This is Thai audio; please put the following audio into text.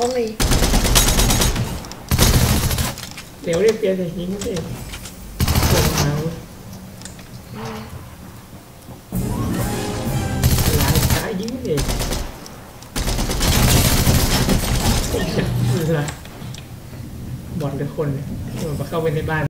โอ้ยเดี๋ยวได้เปลี่ยนแต่หิงสิด้เปิดหมาวหลายสายยิงไดอ้เลยบอดกับอคนเนี่ยที่มันเข้าไปในบ้าน